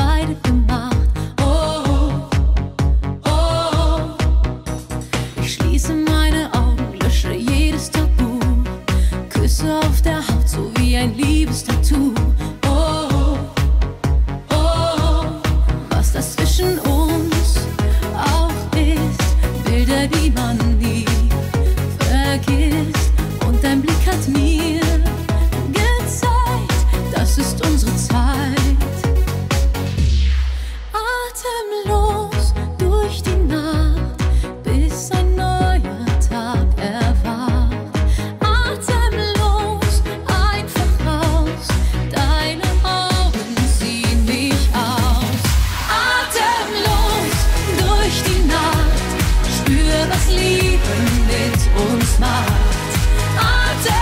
Oh, oh, oh. Ich schließe meine Augen, lösche jedes Tabu. Küsse auf der Haut, so ein Liebestattoo. Oh. Was das zwischen uns auch ist, Bilder, die man nie vergisst. Und dein Blick hat mir gezeigt, das ist unsere Zeit. Leben mit uns macht. Atem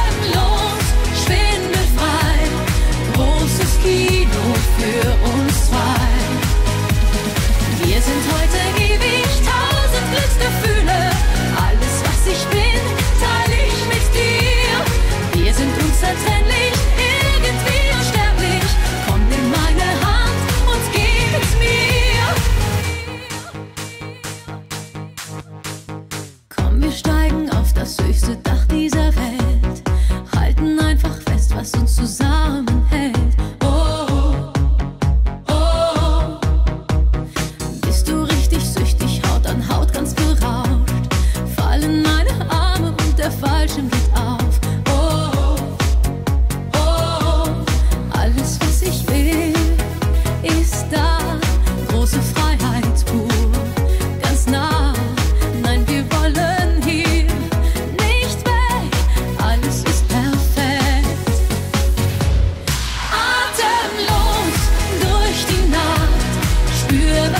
steigen auf das höchste Dach dieser Welt, halten einfach fest, was uns zusammen.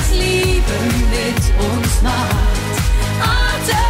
das Leben mit uns macht. Atem